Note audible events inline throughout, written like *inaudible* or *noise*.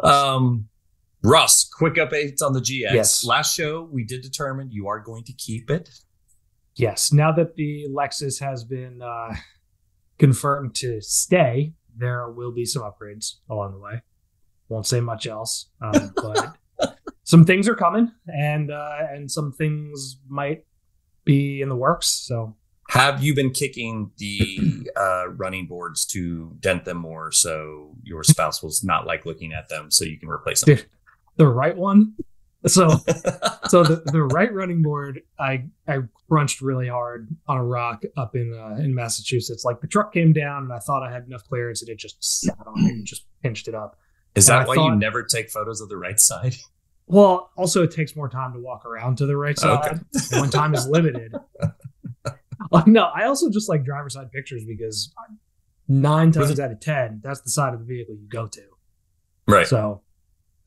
Um, Ross, quick updates on the GX. Yes. Last show, we did determine you are going to keep it. Yes. Now that the Lexus has been uh, confirmed to stay, there will be some upgrades along the way. Won't say much else, um, *laughs* but some things are coming, and uh, and some things might be in the works. So Have you been kicking the uh, running boards to dent them more so your spouse was not like looking at them so you can replace them? the right one. So *laughs* so the, the right running board, I I crunched really hard on a rock up in uh, in Massachusetts. Like the truck came down, and I thought I had enough clearance, and it just sat on it and just pinched it up. Is And that I why you never take photos of the right side? Well, also it takes more time to walk around to the right side Okay. when time is limited. *laughs* Oh, *laughs* no, I also just like driver side pictures because nine times out of ten, that's the side of the vehicle you go to. Right. So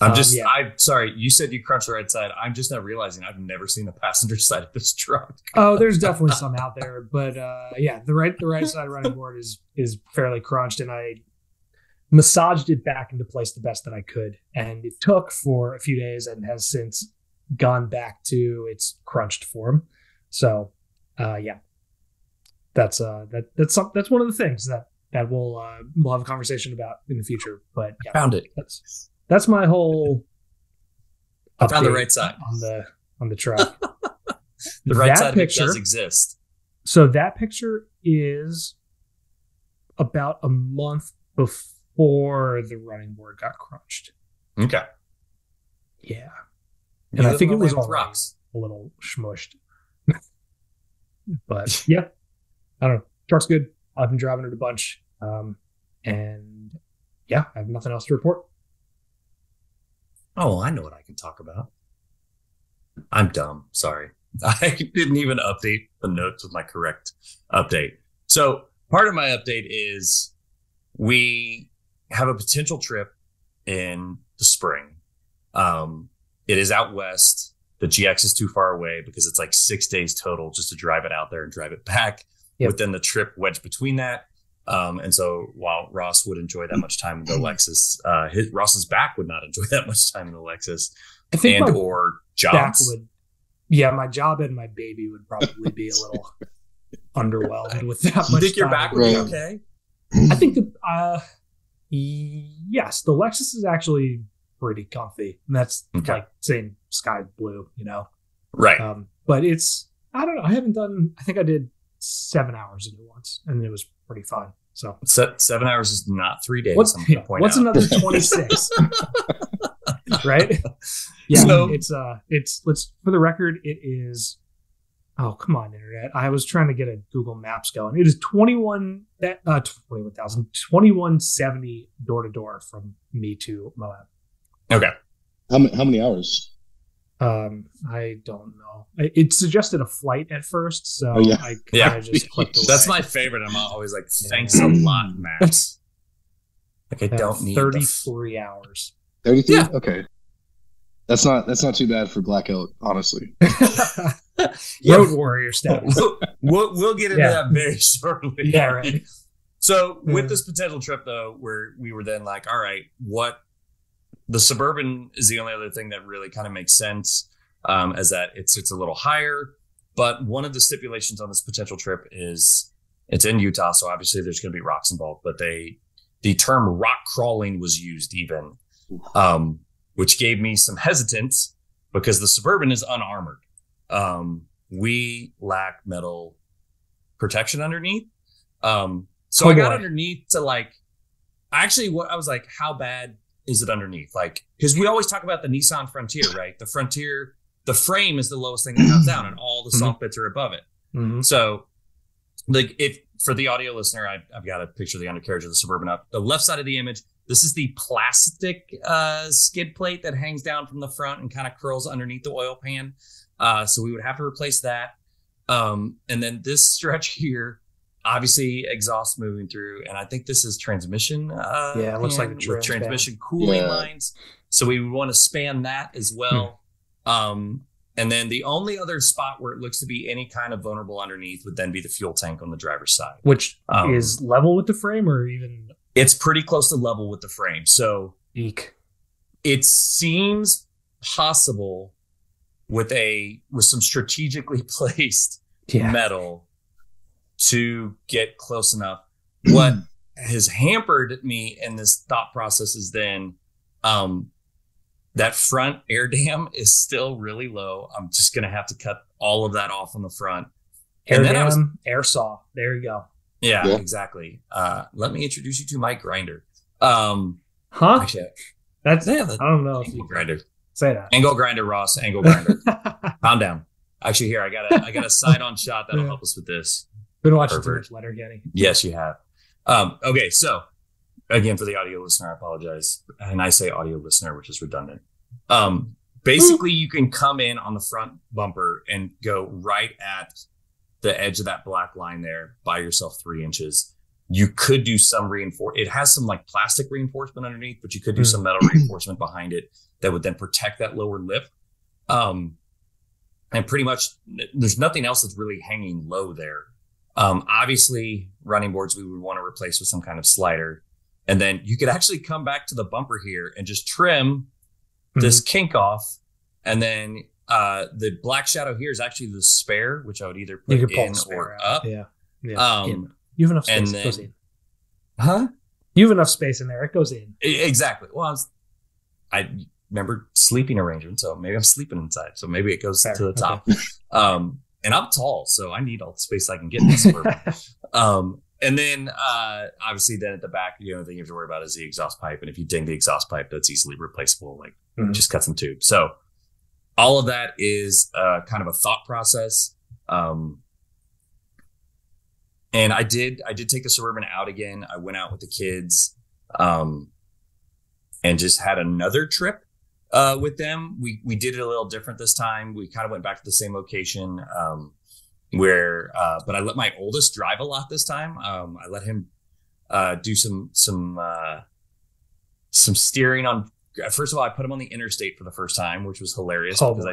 I'm um, just, yeah. I'm sorry. You said you crunched the right side. I'm just now realizing I've never seen the passenger *laughs* side of this truck. oh, there's definitely some out there, but uh, yeah, the right the right side running board is is fairly crunched, and I massaged it back into place the best that I could, and it took for a few days and has since gone back to its crunched form. So, uh, yeah, that's uh that that's some, that's one of the things that that we'll uh, we'll have a conversation about in the future. But yeah, Found it. that's that's my whole. I found the right side. on the on the truck. *laughs* The right That side picture- does exist. So that picture is about a month before the running board got crunched. Okay. Yeah. You And I think it was already rocks. a little smushed. *laughs* but yeah, I don't know. Truck's good. I've been driving it a bunch. Um, and yeah, I have nothing else to report. Oh, I know what I can talk about. I'm dumb. Sorry. *laughs* I didn't even update the notes with my correct update. So, part of my update is we have a potential trip in the spring. Um, it is out west. The GX is too far away because it's like six days total just to drive it out there and drive it back. Yep. Within the trip wedged between that. Um, and so while Ross would enjoy that much time in the Lexus, uh, his Ross's back would not enjoy *laughs* that much time in the Lexus I think and my or back jobs. would, yeah, my job and my baby would probably be a *laughs* little underwhelmed with that You much think your back would be okay? I think the uh yes, the Lexus is actually pretty comfy. And that's Okay. like saying sky blue, you know. Right. Um but it's I don't know, I haven't done I think I did seven hours in it once and it was pretty fun. So Se- seven hours is not three days. what's I'm point what's out. another *laughs* twenty six? *laughs* right? Yeah, So- it's uh it's let's for the record, it is Oh, come on, internet. I was trying to get a Google Maps going. It is 21 that uh 21,000 2170 door to door from me to Moab. Okay. How many, how many hours? Um I don't know. It it suggested a flight at first, so Oh, yeah. I kind Yeah. of just clicked *laughs* away. That's my favorite. I'm always like, thanks a lot, *clears throat* Max. Like I Uh, don't need the f- 33 hours. 33? Yeah. Okay. That's not that's not too bad for Black Elk, honestly. *laughs* Yeah. Road warrior status. we'll, we'll, we'll get into Yeah. that very *laughs* shortly. yeah, right. So with this potential trip though, where we were then like, all right, what the suburban is the only other thing that really kind of makes sense, um, as that it's it's a little higher. But one of the stipulations on this potential trip is it's in Utah, so obviously there's going to be rocks involved. But they the term rock crawling was used even, um, which gave me some hesitance because the suburban is unarmored. Um, we lack metal protection underneath. Um, so Oh, I got underneath to like, actually, what I was like, how bad is it underneath? Like, because we always talk about the Nissan Frontier, *laughs* right? The Frontier, the frame is the lowest thing that comes down, and all the soft bits are above it. Mhm. So, like, if for the audio listener, I, I've got a picture of the undercarriage of the Suburban up. The left side of the image, this is the plastic uh, skid plate that hangs down from the front and kind of curls underneath the oil pan. Uh, so we would have to replace that. Um, and then this stretch *laughs* here, obviously exhaust moving through, and I think this is transmission. Uh, Yeah, it looks like a trans with pan. transmission cooling Yeah. lines. So we would want to span that as well. Hmm. Um, and then the only other spot where it looks to be any kind of vulnerable underneath would then be the fuel tank on the driver's side. Which Um, is level with the frame or even It's pretty close to level with the frame. So eek. it seems possible with a with some strategically *laughs* placed Yeah. metal to get close enough. What *clears throat* has hampered me in this thought process is then um that front air dam is still really low. I'm just gonna have to cut all of that off on the front. Air And then I was- air saw. There you go. Yeah, Yeah. exactly. Uh let me introduce you to Mike Grinder. Um Huh? actually That's yeah, the I don't know if angle you grinder. say that. Angle grinder, Ross, angle grinder. *laughs* Pound down. Actually, here I got a I got a *laughs* side on shot that'll Yeah. help us with this. Been watching too Pervert. much Letterkenny. Yes, you have. Um, okay, so again, for the audio listener, I apologize. And I say audio listener, which is redundant. Um, basically, you can come in on the front bumper and go right at the edge of that black line there by yourself three inches. You could do some reinforce. It has some like plastic reinforcement underneath, but you could do Hmm. some metal *clears throat* reinforcement behind it that would then protect that lower lip. Um, and pretty much there's nothing else that's really hanging low there. Um, obviously, running boards we would want to replace with some kind of slider, and then you could actually come back to the bumper here and just trim Mm-hmm. this kink off, and then uh, the black shadow here is actually the spare, which I would either put in or out. up. Yeah. Yeah. Um, in. You have enough and space. it goes in. Huh? You have enough space in there. It goes in. Exactly. Well, I, was, I remember sleeping arrangement, so maybe I'm sleeping inside. So maybe it goes Fair. to the Okay. top. *laughs* Um, and I'm tall, so I need all the space I can get in this *laughs* suburban. um, and then uh, obviously, then at the back, the only thing you have to worry about is the exhaust pipe. And if you ding the exhaust pipe, that's easily replaceable. Like Mhm. just cut some tube. So all of that is uh, kind of a thought process. Um, and I did, I did take the suburban out again. I went out with the kids, um, and just had another trip uh, with them. We we did it a little different this time. We kind of went back to the same location, um, where, uh, but I let my oldest drive a lot this time. Um, I let him uh, do some some uh, some steering on. First of all, I put him on the interstate for the first time, which was hilarious Oh, because boy.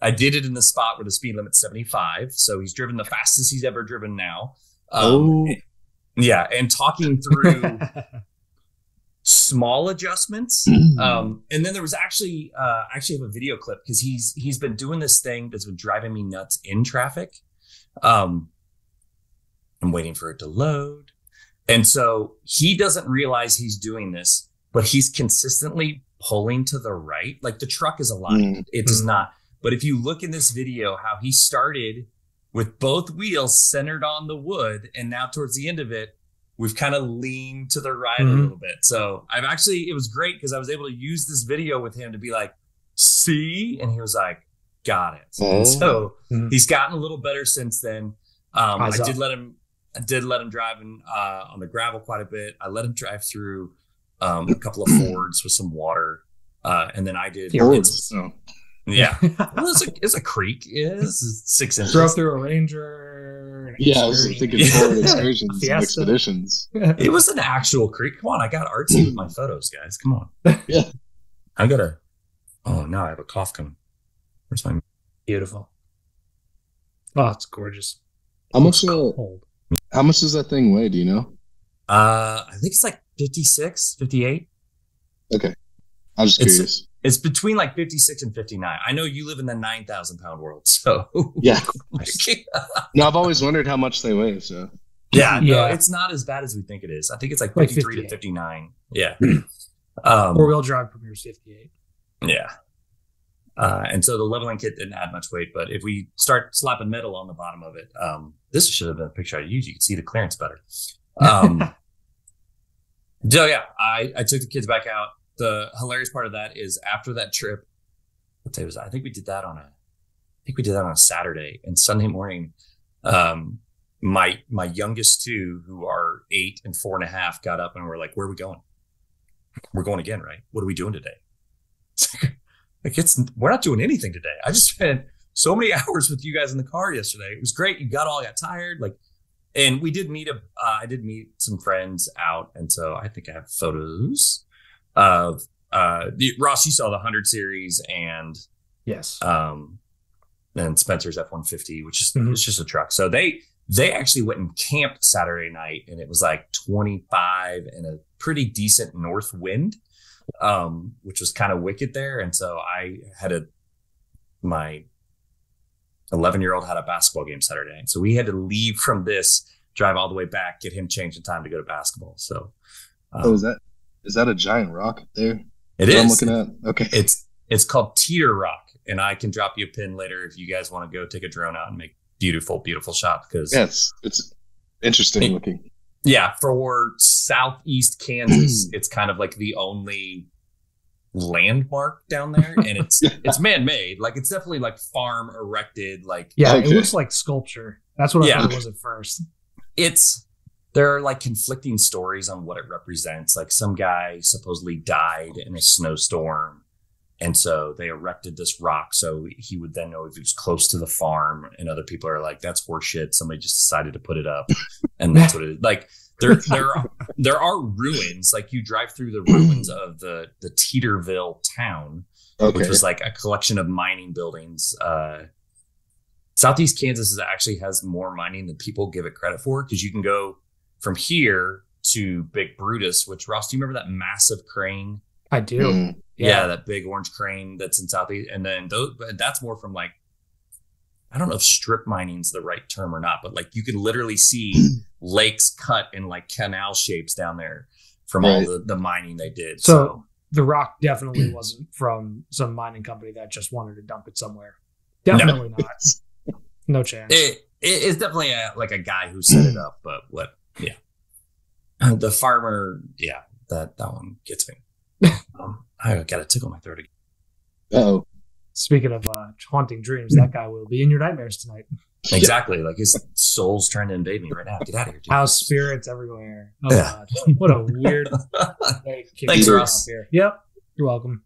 I I did it in the spot where the speed limit's 75. So he's driven the fastest he's ever driven now. Um, Oh, Yeah. And talking through *laughs* small adjustments. *clears throat* Um, and then there was actually, uh, I actually have a video clip because he's, he's been doing this thing that's been driving me nuts in traffic. Um, I'm waiting for it to load. And so he doesn't realize he's doing this, but he's consistently pulling to the right. Like the truck is aligned. Mm. It does not. But if you look in this video, how he started with both wheels centered on the wood, and now towards the end of it, we've kind of leaned to the right a Mhm. little bit. So I've actually, it was great because I was able to use this video with him to be like, see? And he was like, got it. Oh. And so Mhm. he's gotten a little better since then. Um, I Eyes did let him, I did let him drive in, uh, on the gravel quite a bit. I let him drive through um, a couple of *clears throat* Fords with some water. Uh, and then I did, Yeah. it's- Fords. Yeah, *laughs* well, it's a, it's a creek. Yeah, it's six inches. Drove through a Ranger. an Yeah, I was thinking Ford *laughs* excursions and expeditions. It was an actual creek. Come on, I got artsy with my photos, guys. Come on. Yeah. I gotta. Oh no, I have a cough coming. Where's my? Beautiful. Oh, it's gorgeous. How much? Uh, Cold. how much does that thing weigh? Do you know? Uh, I think it's like 56, 58. I'm just It's- curious. It's between like 56 and 59. I know you live in the 9,000 pound world, so *laughs* Yeah. *laughs* No, I've always wondered how much they weigh. So yeah, no, Yeah. it's not as bad as we think it is. I think it's like Like 53 to 59. Yeah. um, Four wheel drive Premier's 58. Yeah. Uh, and so the leveling kit didn't add much weight, but if we start slapping metal on the bottom of it, um, this should have been a picture I used. You could see the clearance better. Um, *laughs* so yeah, I, I took the kids back out. The hilarious part of that is after that trip, what day was that? I think we did that on a, I think we did that on a Saturday and Sunday morning. Um, my, my youngest two who are eight and four and a half got up and were like, where are we going? We're going again, right? What are we doing today? *laughs* Like it's we're not doing anything today. I just spent so many *laughs* hours with you guys in the car yesterday. It was great. You got all got tired, like, and we did meet a. Uh, I did meet some friends out, and so I think I have photos of uh the- Ross. You saw the hundred series and Yes. um and Spencer's F one fifty, which is Mhm. it's just a truck. So they they actually went and camped Saturday night, and it was like twenty five and a pretty decent north wind. um, which was kind of wicked there. And so I had a my 11 year old had a basketball game Saturday night, so we had to leave from this, drive all the way back, get him changed in time to go to basketball. So, um, oh, is that is that a giant rock there? It is. I'm looking at. Okay. It's it's called Teter Rock, and I can drop you a pin later if you guys want to go take a drone out and make beautiful, beautiful shots. Because Yes, it's interesting looking. yeah, for southeast Kansas, *clears throat* it's kind of like the only landmark down there, and it's *laughs* it's man made. Like it's definitely like farm erected. Like Yeah, Okay. it looks like sculpture. That's what I Yeah. thought it was at first. it's there are like conflicting stories on what it represents. Like some guy supposedly died in a snowstorm. And so they erected this rock so he would then know if he was close to the farm. And other people are like, that's horseshit. Somebody just decided to put it up. And that's what it is. Like there there are there are ruins. Like you drive through the ruins of the the Teterville town Okay. which was like a collection of mining buildings. Uh, Southeast Kansas is actually has more mining than people give it credit for because you can go from here to Big Brutus. Which Ross, do you remember that massive crane? I do. Mm. Yeah, that big orange crane that's in Southeast, and then those. But that's more from like. I don't know if strip mining's the right term or not, but like you can literally see *clears throat* lakes cut in like canal shapes down there from all the, the mining they did. So- so The rock definitely *clears throat* wasn't from some mining company that just wanted to dump it somewhere. Definitely not. *laughs* No chance. it, it it's definitely a, like a guy who set it up, but what? Yeah, the farmer. Yeah, that that one gets me. *laughs* um, I gotta tickle my throat again. Oh, Speaking of uh, haunting dreams, that guy will be in your nightmares tonight. *laughs* Exactly, like his soul's trying to invade me right now. Get out of here, dude. House spirits everywhere. Oh Yeah. god, what a weird *laughs* way to kick Thanks, it Ross. off here. Yep, you're welcome.